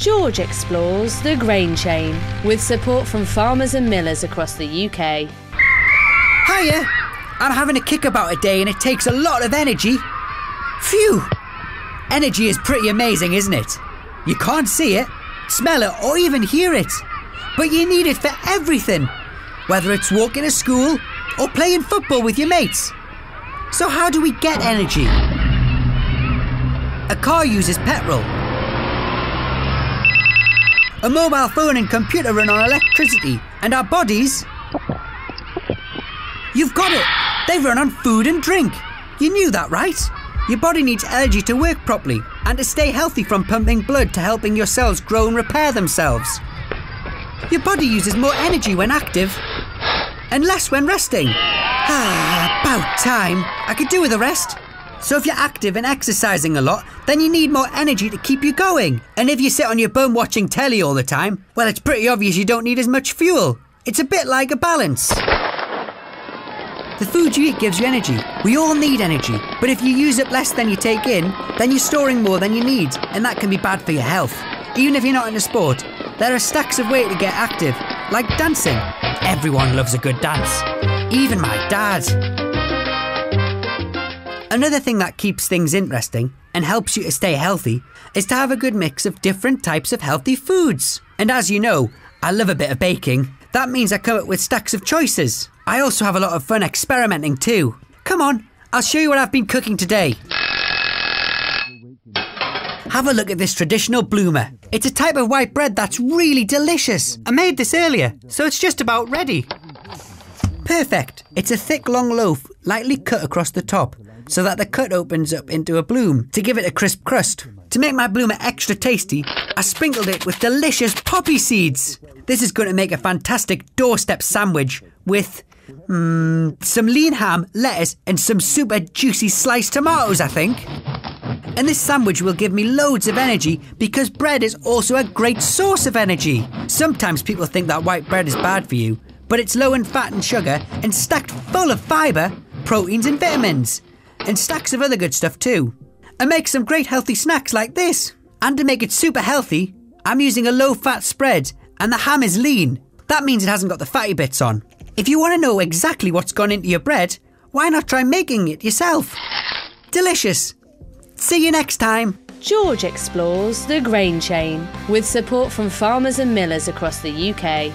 George explores the grain chain with support from farmers and millers across the UK. Hiya! I'm having a kick about a day and it takes a lot of energy. Phew! Energy is pretty amazing, isn't it? You can't see it, smell it, or even hear it. But you need it for everything, whether it's walking to school or playing football with your mates. So, how do we get energy? A car uses petrol. A mobile phone and computer run on electricity, and our bodies. You've got it! They run on food and drink. You knew that, right? Your body needs energy to work properly and to stay healthy from pumping blood to helping your cells grow and repair themselves. Your body uses more energy when active and less when resting. Ah, about time. I could do with a rest. So if you're active and exercising a lot, then you need more energy to keep you going. And if you sit on your bum watching telly all the time, well, it's pretty obvious you don't need as much fuel. It's a bit like a balance. The food you eat gives you energy. We all need energy. But if you use up less than you take in, then you're storing more than you need, and that can be bad for your health. Even if you're not in a sport, there are stacks of way to get active, like dancing. Everyone loves a good dance, even my dad. Another thing that keeps things interesting and helps you to stay healthy is to have a good mix of different types of healthy foods. And as you know, I love a bit of baking. That means I come up with stacks of choices. I also have a lot of fun experimenting too. Come on, I'll show you what I've been cooking today. Have a look at this traditional bloomer. It's a type of white bread that's really delicious. I made this earlier, so it's just about ready. Perfect. It's a thick, long loaf, lightly cut across the top, so that the cut opens up into a bloom to give it a crisp crust. To make my bloomer extra tasty, I sprinkled it with delicious poppy seeds. This is going to make a fantastic doorstep sandwich with mm, some lean ham, lettuce, and some super juicy sliced tomatoes, I think. And this sandwich will give me loads of energy because bread is also a great source of energy. Sometimes people think that white bread is bad for you, but it's low in fat and sugar and stacked full of fibre, proteins, and vitamins, and stacks of other good stuff too. And make some great healthy snacks like this. And to make it super healthy, I'm using a low fat spread, and the ham is lean. That means it hasn't got the fatty bits on. If you want to know exactly what's gone into your bread, why not try making it yourself? Delicious. See you next time. George explores the grain chain with support from farmers and millers across the UK.